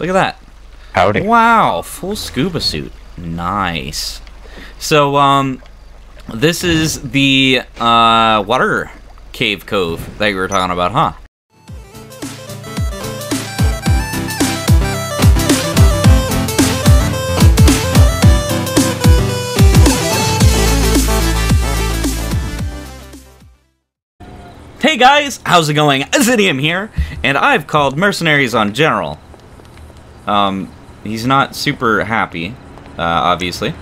Look at that. Howdy. Wow, full scuba suit. Nice. So, um, this is the uh, water cave cove that you were talking about, huh? Hey guys, how's it going? Azineum here, and I've called mercenaries on General. Um, he's not super happy, uh, obviously.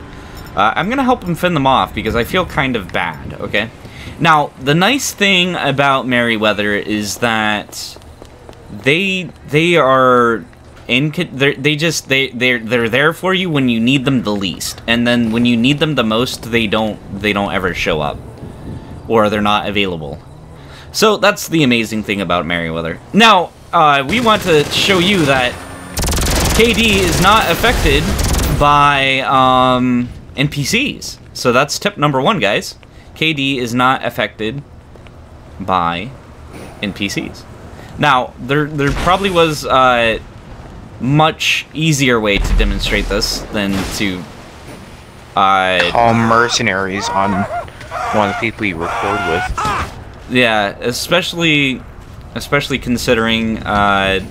Uh, I'm gonna help him fend them off because I feel kind of bad, okay? Now, the nice thing about Merryweather is that they they are in they just they they're they're there for you when you need them the least, and then when you need them the most, they don't they don't ever show up, or they're not available. So that's the amazing thing about Merryweather. Now, uh, we want to show you that KD is not affected by um, NPCs. So that's tip number one, guys. KD is not affected by NPCs. Now, there there probably was a much easier way to demonstrate this than to uh, Call mercenaries on one of the people you record with. Yeah, especially especially considering uh,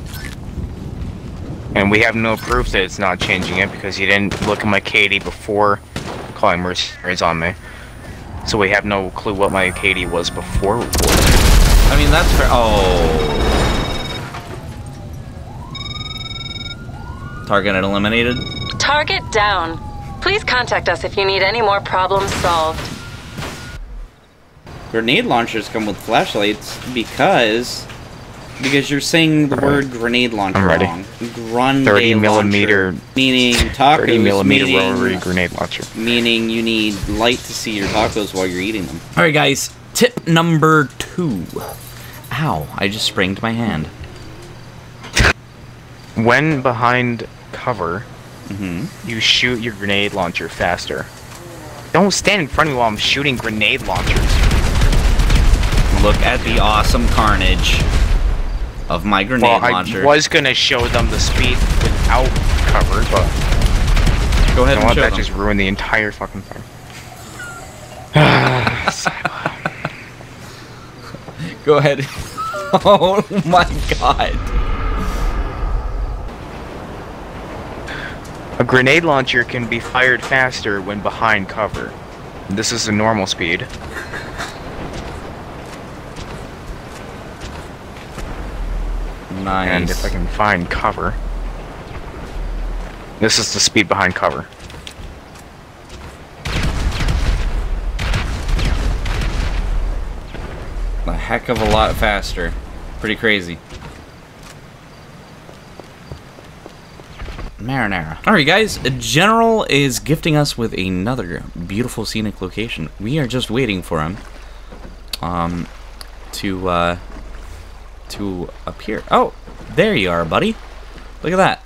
And we have no proof that it's not changing it because you didn't look at my KD before calling mercenaries on me. So we have no clue what my KD was before recording. I mean that's fair. Oh. Target eliminated. Target down. Please contact us if you need any more problems solved. Grenade launchers come with flashlights because because you're saying the word grenade launcher I'm ready. wrong. Grande 30 launcher, millimeter- meaning tacos, 30 millimeter meaning, rotary grenade launcher. meaning you need light to see your tacos while you're eating them. All right, guys. Tip number two. Ow! I just sprained my hand. When behind cover, hmm you shoot your grenade launcher faster. Don't stand in front of me while I'm shooting grenade launchers. Look at the awesome carnage of my grenade well, I launcher. was gonna show them the speed without cover, but Go ahead you know and That them. just ruined the entire fucking thing. Go ahead. oh my god. A grenade launcher can be fired faster when behind cover. This is the normal speed. Nice. And if I can find cover. This is the speed behind cover. a heck of a lot faster. Pretty crazy. Marinara. Alright guys, General is gifting us with another beautiful scenic location. We are just waiting for him um to uh to appear. Oh, there you are, buddy. Look at that.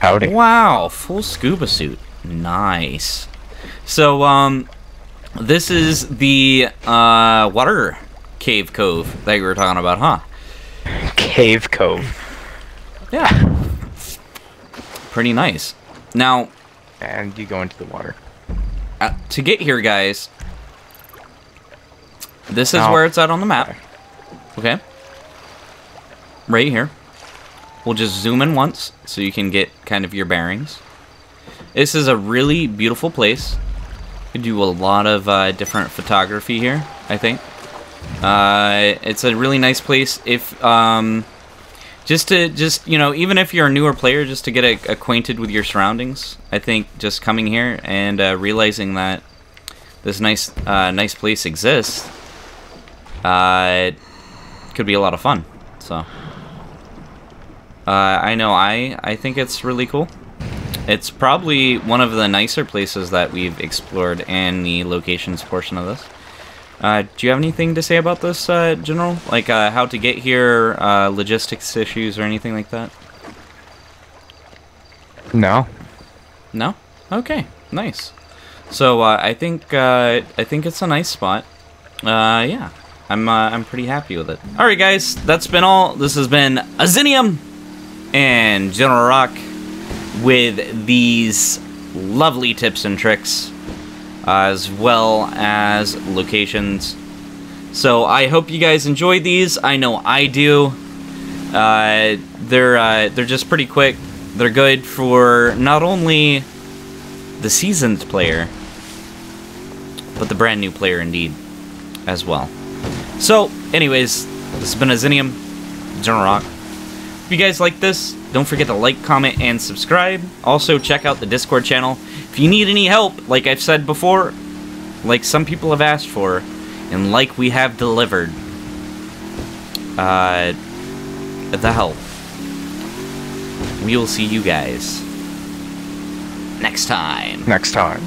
Howdy. Wow, full scuba suit. Nice. So, um, this is the uh, water cave cove that you were talking about, huh? Cave Cove. Yeah. Pretty nice. Now, And you go into the water. uh, to get here, guys, this is Now- where it's at on the map. Okay. Right here. We'll just zoom in once so you can get kind of your bearings. This is a really beautiful place. You do a lot of uh, different photography here, I think. Uh, it's a really nice place if um, just to just you know even if you're a newer player, just to get a, acquainted with your surroundings. I think just coming here and uh, realizing that this nice uh, nice place exists uh, it could be a lot of fun. So uh, I know I I think it's really cool. It's probably one of the nicer places that we've explored in the locations portion of this. Uh, do you have anything to say about this, uh, General? Like uh, how to get here, uh, logistics issues, or anything like that? No. No. Okay. Nice. So uh, I think uh, I think it's a nice spot. Uh, yeah, I'm uh, I'm pretty happy with it. All right, guys, that's been all. This has been Azineum and General Rock with these lovely tips and tricks, as well as locations. So I hope you guys enjoyed these. I know I do. Uh, they're uh, they're just pretty quick. They're good for not only the seasoned player, but the brand new player indeed, as well. So, anyways, this has been Azineum, General Rock. If you guys like this, don't forget to like, comment, and subscribe. Also, check out the Discord channel. If you need any help, like I've said before, like some people have asked for, and like we have delivered, uh, the help. We will see you guys next time. Next time.